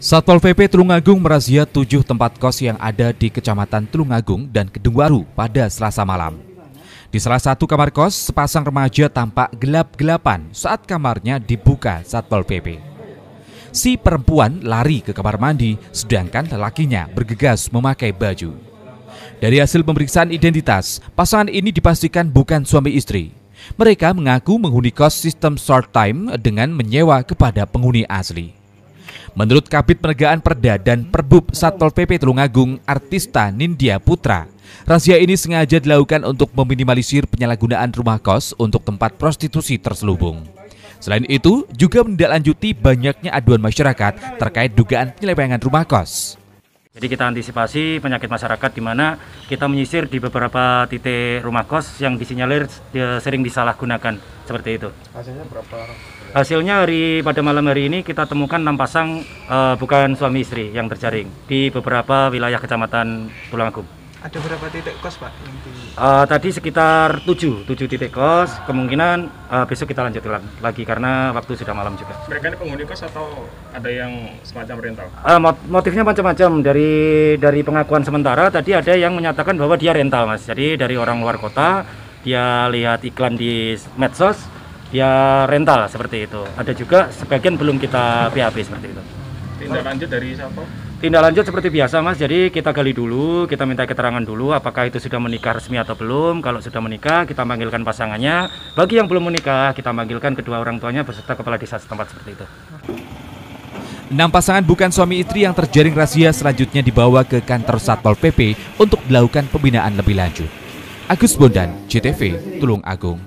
Satpol PP Tulungagung merazia tujuh tempat kos yang ada di Kecamatan Tulungagung dan Kedungwaru pada Selasa malam. Di salah satu kamar kos, sepasang remaja tampak gelap-gelapan saat kamarnya dibuka Satpol PP. Si perempuan lari ke kamar mandi, sedangkan lelakinya bergegas memakai baju. Dari hasil pemeriksaan identitas, pasangan ini dipastikan bukan suami istri. Mereka mengaku menghuni kos sistem short time dengan menyewa kepada penghuni asli. Menurut Kabit Penegakan Perda dan Perbub Satpol PP Tulungagung, Artista Nindya Putra, razia ini sengaja dilakukan untuk meminimalisir penyalahgunaan rumah kos untuk tempat prostitusi terselubung. Selain itu, juga menindaklanjuti banyaknya aduan masyarakat terkait dugaan penyelewengan rumah kos. Jadi kita antisipasi penyakit masyarakat di mana kita menyisir di beberapa titik rumah kos yang disinyalir sering disalahgunakan seperti itu. Hasilnya berapa? Hasilnya hari pada malam hari ini kita temukan enam pasang uh, bukan suami istri yang terjaring di beberapa wilayah kecamatan Tulungagung. Ada berapa titik kos pak? Uh, tadi sekitar 7, 7 titik kos. Kemungkinan uh, besok kita lanjut lagi karena waktu sudah malam juga. Mereka ini penghuni kos atau ada yang semacam rental? Uh, motifnya macam-macam. Dari dari pengakuan sementara tadi ada yang menyatakan bahwa dia rental mas. Jadi dari orang luar kota dia lihat iklan di medsos dia rental seperti itu. Ada juga sebagian belum kita PHP seperti itu. Tindak lanjut dari siapa? Tindak lanjut seperti biasa mas, jadi kita gali dulu, kita minta keterangan dulu apakah itu sudah menikah resmi atau belum. Kalau sudah menikah, kita manggilkan pasangannya. Bagi yang belum menikah, kita manggilkan kedua orang tuanya beserta kepala desa setempat seperti itu. Enam pasangan bukan suami istri yang terjaring razia selanjutnya dibawa ke kantor Satpol PP untuk dilakukan pembinaan lebih lanjut. Agus Bondan, CTV, Tulung Agung.